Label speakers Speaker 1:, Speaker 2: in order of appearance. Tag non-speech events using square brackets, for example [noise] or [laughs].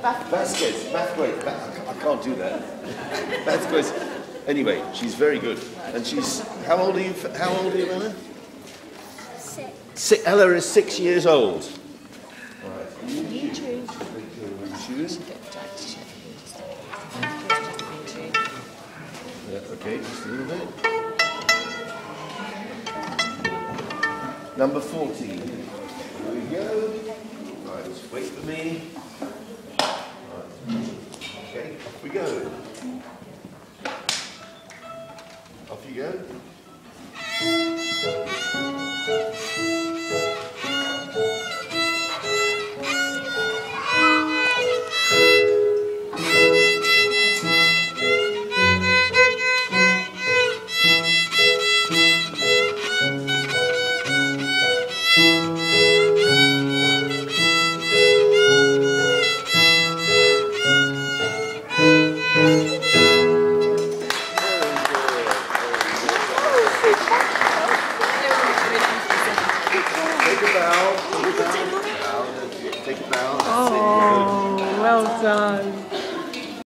Speaker 1: Vasquez. Vasquez. I can't do that. [laughs] Vasquez. Anyway, she's very good. And she's, how old are you, how old are you, Ella?
Speaker 2: Six.
Speaker 1: Si Ella is six years old.
Speaker 3: You too.
Speaker 1: Shoes? Yeah, okay, just a little bit. Number 14. Here we go. Right, just wait for me. Right. Okay, off we Take a bow. Take a bow. Bow. Take a bow.
Speaker 3: Oh, well done.